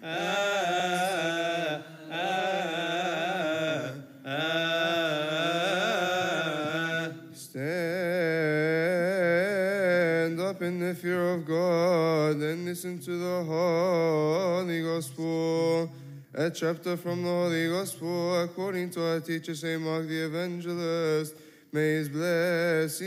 Stand up in the fear of God and listen to the Holy Gospel. A chapter from the Holy Gospel according to our teacher Saint Mark the Evangelist. May his blessing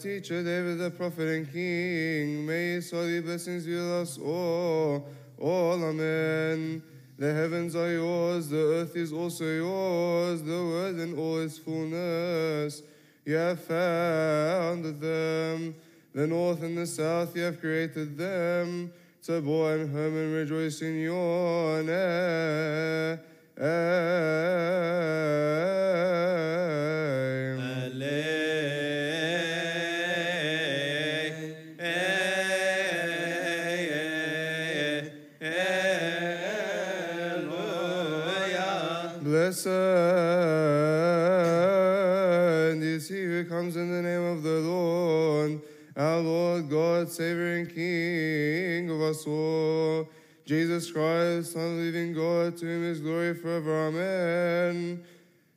teacher David the prophet and king, may his holy blessings be with us all. All amen. The heavens are yours, the earth is also yours, the world and all its fullness. You have founded them. The north and the south, you have created them. Tabor and Hermon rejoice in your name. Blessed God, Savior and King of us all. Jesus Christ, Son of the living God, to whom is glory forever. Amen.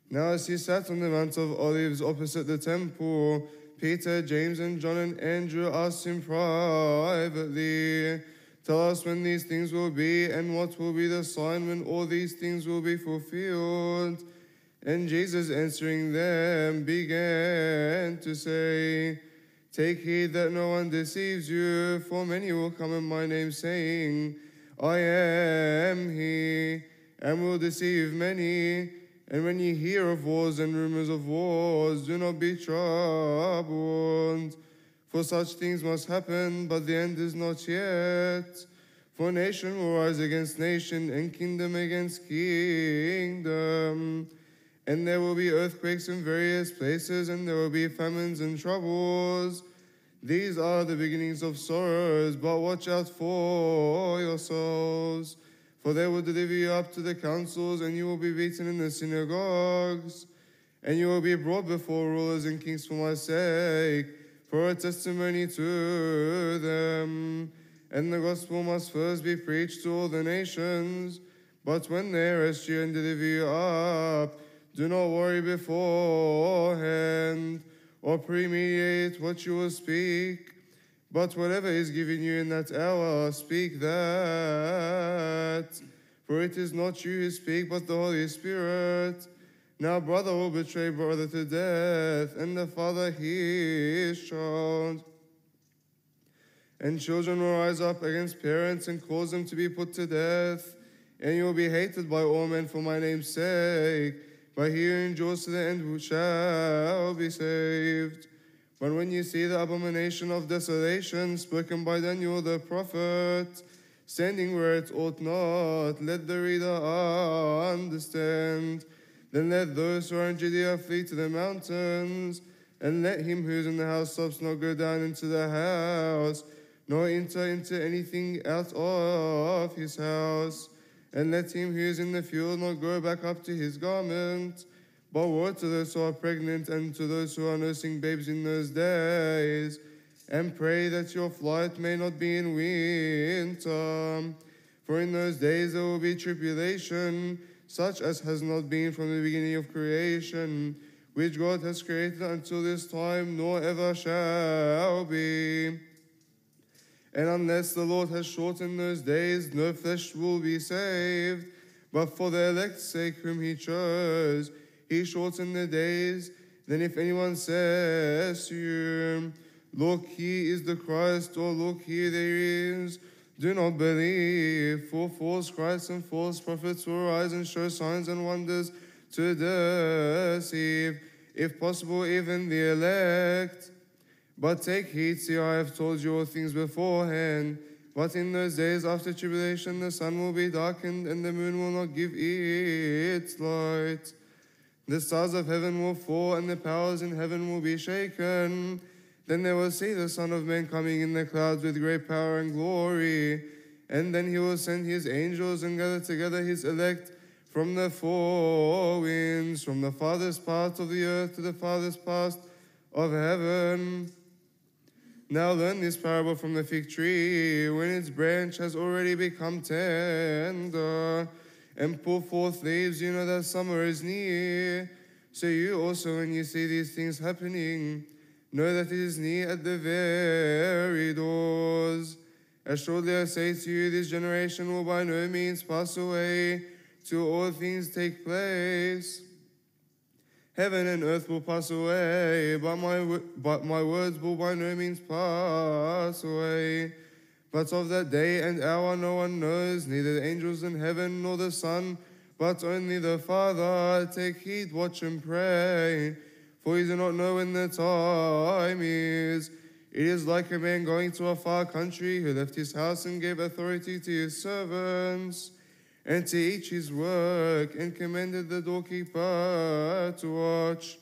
Now, as he sat on the Mount of Olives opposite the temple, Peter, James, and John and Andrew asked him privately, Tell us when these things will be, and what will be the sign when all these things will be fulfilled. And Jesus answering them began to say, Take heed that no one deceives you, for many will come in my name, saying, I am he, and will deceive many. And when ye hear of wars and rumors of wars, do not be troubled. For such things must happen, but the end is not yet. For nation will rise against nation, and kingdom against kingdom. And there will be earthquakes in various places, and there will be famines and troubles. These are the beginnings of sorrows, but watch out for yourselves. For they will deliver you up to the councils, and you will be beaten in the synagogues. And you will be brought before rulers and kings for my sake, for a testimony to them. And the gospel must first be preached to all the nations. But when they arrest you and deliver you up, do not worry beforehand or premeditate what you will speak. But whatever is given you in that hour, speak that. For it is not you who speak, but the Holy Spirit. Now, brother will betray brother to death, and the father his child. And children will rise up against parents and cause them to be put to death. And you will be hated by all men for my name's sake. But he who endures to the end shall be saved. But when you see the abomination of desolation spoken by Daniel the prophet, standing where it ought not, let the reader understand. Then let those who are in Judea flee to the mountains, and let him who is in the house housetops not go down into the house, nor enter into anything out of his house. And let him who is in the field not go back up to his garment. But woe to those who are pregnant and to those who are nursing babes in those days. And pray that your flight may not be in winter. For in those days there will be tribulation, such as has not been from the beginning of creation, which God has created until this time, nor ever shall be. And unless the Lord has shortened those days, no flesh will be saved. But for the elect's sake, whom he chose, he shortened the days. Then if anyone says to you, Look, he is the Christ, or look, here there is. Do not believe, for false Christs and false prophets will rise and show signs and wonders to deceive, if possible, even the elect. But take heed, see, I have told you all things beforehand. But in those days after tribulation, the sun will be darkened, and the moon will not give its light. The stars of heaven will fall, and the powers in heaven will be shaken. Then they will see the Son of Man coming in the clouds with great power and glory. And then he will send his angels and gather together his elect from the four winds, from the farthest part of the earth to the farthest part of heaven. Now learn this parable from the fig tree. When its branch has already become tender and pull forth leaves, you know that summer is near. So you also, when you see these things happening, know that it is near at the very doors. As surely I say to you, this generation will by no means pass away till all things take place. Heaven and earth will pass away, but my, but my words will by no means pass away. But of that day and hour no one knows, neither the angels in heaven nor the Son, but only the Father. Take heed, watch and pray, for you do not know when the time is. It is like a man going to a far country who left his house and gave authority to his servants and to each his work, and commanded the doorkeeper to watch.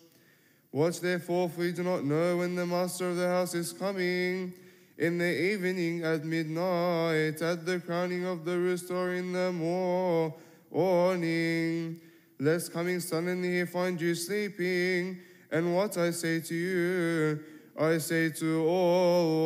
Watch therefore, for you do not know when the master of the house is coming, in the evening, at midnight, at the crowning of the rooster, or in the morning, lest coming suddenly he find you sleeping. And what I say to you, I say to all.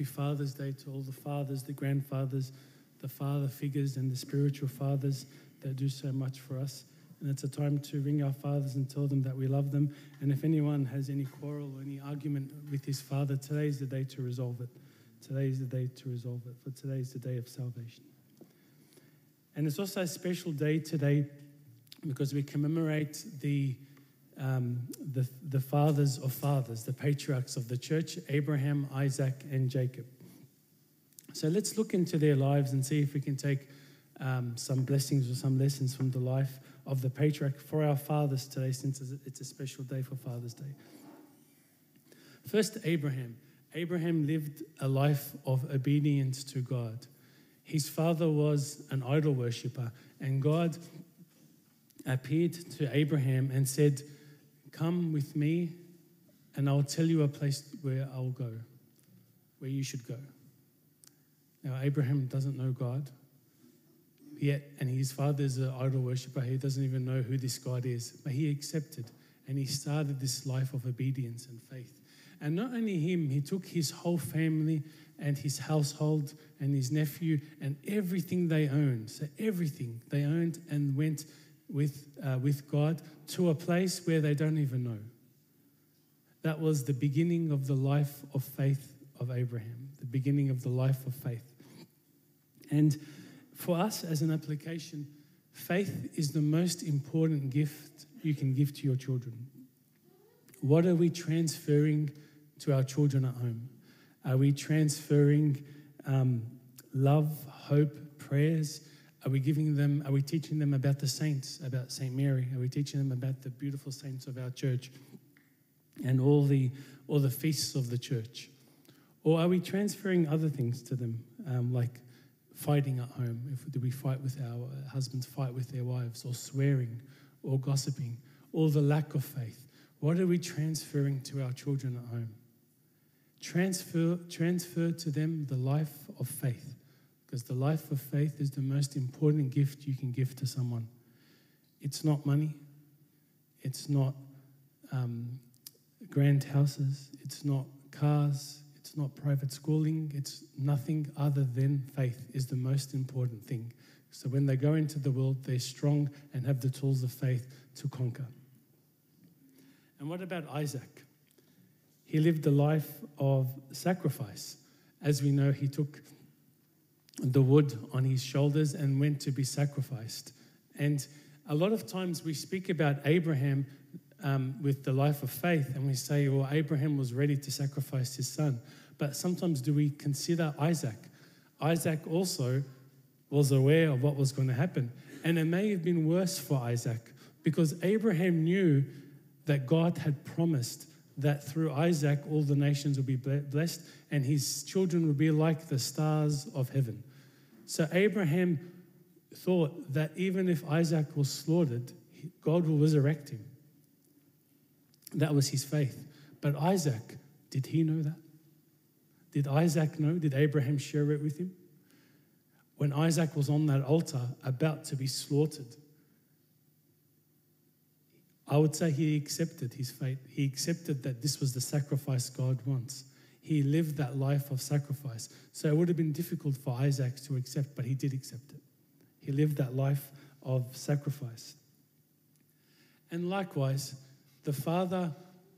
Happy Father's Day to all the fathers, the grandfathers, the father figures, and the spiritual fathers that do so much for us. And it's a time to ring our fathers and tell them that we love them. And if anyone has any quarrel or any argument with his father, today is the day to resolve it. Today is the day to resolve it, for today is the day of salvation. And it's also a special day today because we commemorate the um, the, the fathers of fathers, the patriarchs of the church, Abraham, Isaac, and Jacob. So let's look into their lives and see if we can take um, some blessings or some lessons from the life of the patriarch for our fathers today, since it's a special day for Father's Day. First, Abraham. Abraham lived a life of obedience to God. His father was an idol worshiper, and God appeared to Abraham and said, Come with me, and I'll tell you a place where I'll go, where you should go. Now, Abraham doesn't know God yet, and his father is an idol worshiper. He doesn't even know who this God is, but he accepted and he started this life of obedience and faith. And not only him, he took his whole family and his household and his nephew and everything they owned. So, everything they owned and went with, uh, with God to a place where they don't even know. That was the beginning of the life of faith of Abraham, the beginning of the life of faith. And for us as an application, faith is the most important gift you can give to your children. What are we transferring to our children at home? Are we transferring um, love, hope, prayers? Are we giving them, are we teaching them about the saints, about St. Mary? Are we teaching them about the beautiful saints of our church and all the, all the feasts of the church? Or are we transferring other things to them, um, like fighting at home? If, do we fight with our husbands, fight with their wives, or swearing, or gossiping, or the lack of faith? What are we transferring to our children at home? Transfer, transfer to them the life of faith, because the life of faith is the most important gift you can give to someone. It's not money, it's not um, grand houses, it's not cars, it's not private schooling. It's nothing other than faith is the most important thing. So when they go into the world, they're strong and have the tools of faith to conquer. And what about Isaac? He lived a life of sacrifice. As we know, he took the wood on his shoulders and went to be sacrificed. And a lot of times we speak about Abraham um, with the life of faith and we say, well, Abraham was ready to sacrifice his son. But sometimes do we consider Isaac? Isaac also was aware of what was going to happen. And it may have been worse for Isaac because Abraham knew that God had promised that through Isaac all the nations would be blessed and his children would be like the stars of heaven. So Abraham thought that even if Isaac was slaughtered, God will resurrect him. That was his faith. But Isaac, did he know that? Did Isaac know? Did Abraham share it with him? When Isaac was on that altar about to be slaughtered, I would say he accepted his fate. He accepted that this was the sacrifice God wants. He lived that life of sacrifice. So it would have been difficult for Isaac to accept, but he did accept it. He lived that life of sacrifice. And likewise, the father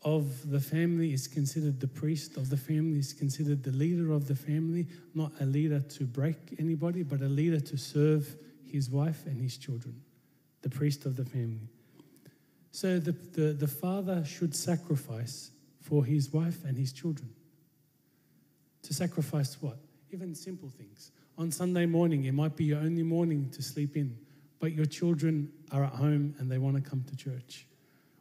of the family is considered the priest of the family, is considered the leader of the family, not a leader to break anybody, but a leader to serve his wife and his children, the priest of the family. So the, the, the father should sacrifice for his wife and his children. Sacrifice what? Even simple things. On Sunday morning, it might be your only morning to sleep in, but your children are at home and they want to come to church.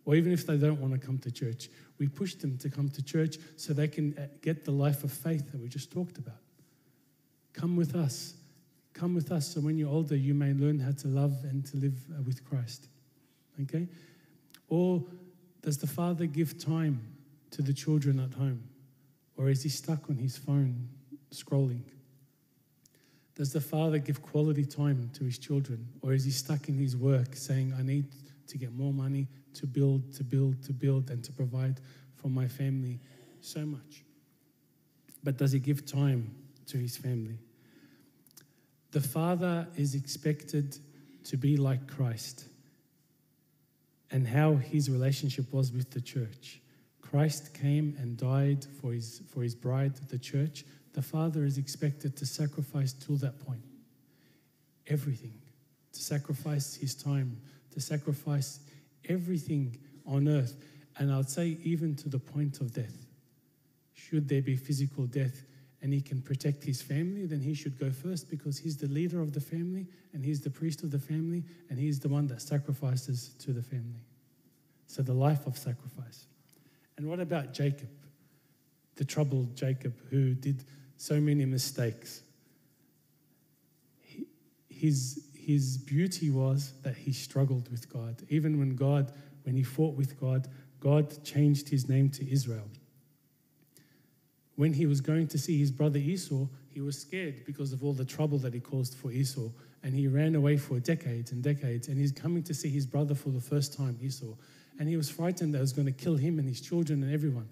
Or even if they don't want to come to church, we push them to come to church so they can uh, get the life of faith that we just talked about. Come with us. Come with us so when you're older, you may learn how to love and to live uh, with Christ. Okay? Or does the father give time to the children at home? Or is he stuck on his phone scrolling? Does the father give quality time to his children? Or is he stuck in his work saying, I need to get more money to build, to build, to build, and to provide for my family so much? But does he give time to his family? The father is expected to be like Christ and how his relationship was with the church. Christ came and died for his, for his bride, the church. The Father is expected to sacrifice till that point everything, to sacrifice his time, to sacrifice everything on earth. And I'd say, even to the point of death. Should there be physical death and he can protect his family, then he should go first because he's the leader of the family and he's the priest of the family and he's the one that sacrifices to the family. So, the life of sacrifice. And what about Jacob, the troubled Jacob who did so many mistakes? His, his beauty was that he struggled with God. Even when God, when he fought with God, God changed his name to Israel. When he was going to see his brother Esau, he was scared because of all the trouble that he caused for Esau. And he ran away for decades and decades. And he's coming to see his brother for the first time, Esau and he was frightened that it was going to kill him and his children and everyone.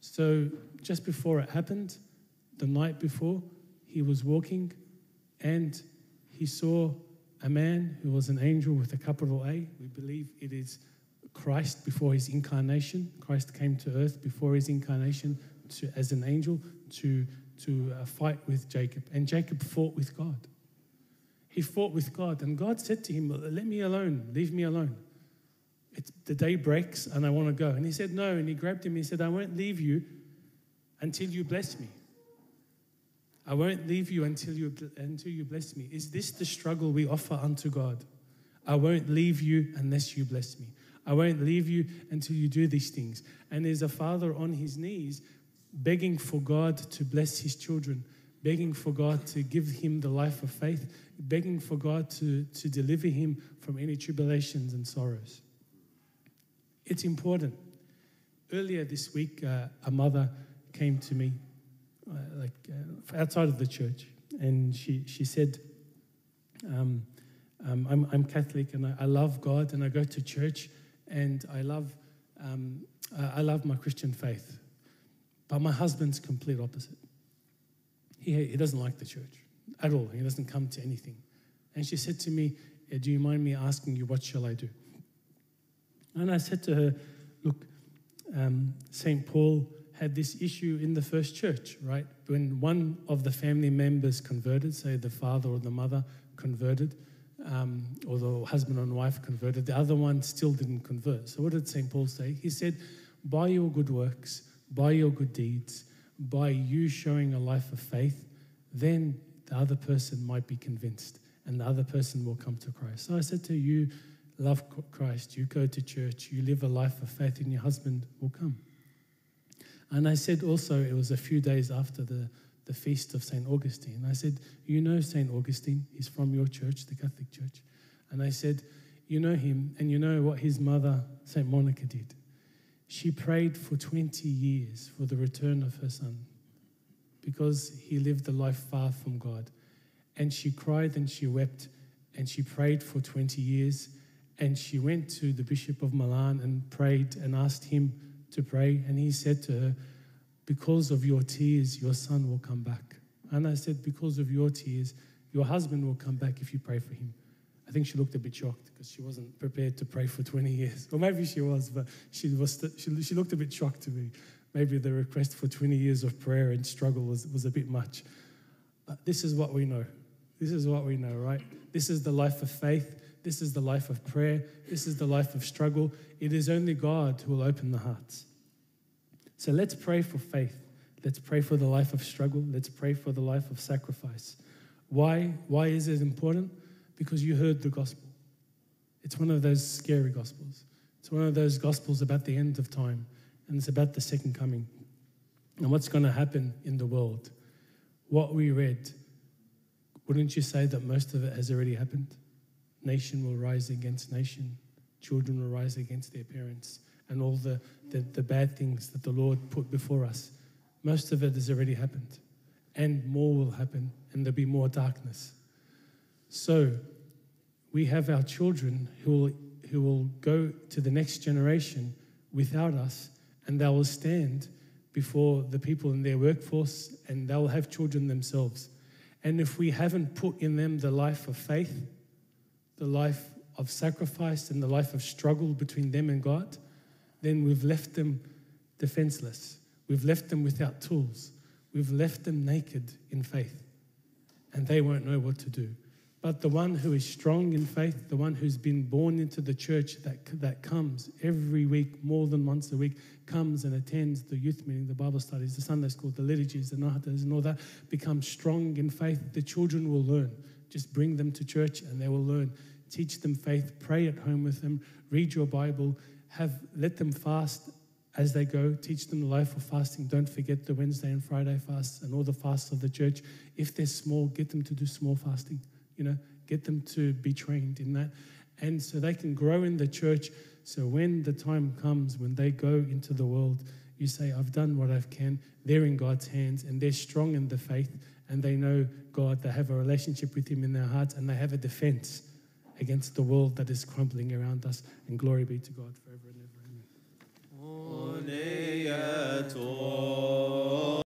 So, just before it happened, the night before, he was walking and he saw a man who was an angel with a capital A. We believe it is Christ before his incarnation. Christ came to earth before his incarnation to, as an angel to, to uh, fight with Jacob. And Jacob fought with God. He fought with God, and God said to him, Let me alone, leave me alone the day breaks and I want to go. And he said, No. And he grabbed him. He said, I won't leave you until you bless me. I won't leave you until you, until you bless me. Is this the struggle we offer unto God? I won't leave you unless you bless me. I won't leave you until you do these things. And there's a father on his knees begging for God to bless his children, begging for God to give him the life of faith, begging for God to, to deliver him from any tribulations and sorrows. It's important. Earlier this week, uh, a mother came to me, uh, like uh, outside of the church, and she, she said, um, um, I'm, I'm Catholic and I, I, love God and I go to church and I love, um, I love my Christian faith. But my husband's complete opposite. He, he doesn't like the church at all. He doesn't come to anything. And she said to me, "Eh, Do you mind me asking you, what shall I do? And I said to her, Look, um, St. Paul had this issue in the first church, right? When one of the family members converted, say the father or the mother converted, um, or the husband and wife converted, the other one still didn't convert. So, what did St. Paul say? He said, By your good works, by your good deeds, by you showing a life of faith, then the other person might be convinced and the other person will come to Christ. So I said to you love Christ, you go to church, you live a life of faith, and your husband will come. And I said also, it was a few days after the, the feast of St. Augustine. I said, You know St. Augustine, he's from your church, the Catholic Church. And I said, You know him, and you know what his mother, St. Monica, did. She prayed for 20 years for the return of her son because he lived a life far from God. And she cried and she wept and she prayed for 20 years. And she went to the Bishop of Milan and prayed and asked him to pray. And he said to her, Because of your tears, your son will come back. And I said, Because of your tears, your husband will come back if you pray for him. I think she looked a bit shocked because she wasn't prepared to pray for 20 years. Or maybe she was, but she, was she, she looked a bit shocked to me. Maybe the request for 20 years of prayer and struggle was, was a bit much. But this is what we know. This is what we know, right? This is the life of faith. This is the life of prayer. This is the life of struggle. It is only God who will open the hearts. So let's pray for faith. Let's pray for the life of struggle. Let's pray for the life of sacrifice. Why? Why is it important? Because you heard the gospel. It's one of those scary gospels. It's one of those gospels about the end of time, and it's about the second coming and what's going to happen in the world. What we read, wouldn't you say that most of it has already happened? Nation will rise against nation, children will rise against their parents, and all the, the, the bad things that the Lord put before us. Most of it has already happened, and more will happen, and there'll be more darkness. So, we have our children who will, who will go to the next generation without us, and they will stand before the people in their workforce, and they'll have children themselves. And if we haven't put in them the life of faith, the life of sacrifice, and the life of struggle between them and God, then we've left them defenseless. We've left them without tools. We've left them naked in faith, and they won't know what to do. But the one who is strong in faith, the one who's been born into the church that, that comes every week, more than once a week, comes and attends the youth meeting, the Bible studies, the Sunday school, the liturgies, the nahatas, and all that, becomes strong in faith, the children will learn. Just bring them to church and they will learn. Teach them faith, pray at home with them, read your Bible, have let them fast as they go. Teach them the life of fasting. Don't forget the Wednesday and Friday fasts and all the fasts of the church. If they're small, get them to do small fasting you know, get them to be trained in that. And so they can grow in the church. So when the time comes, when they go into the world, you say, I've done what I can. They're in God's hands and they're strong in the faith and they know God. They have a relationship with Him in their hearts and they have a defense against the world that is crumbling around us. And glory be to God forever and ever. Amen.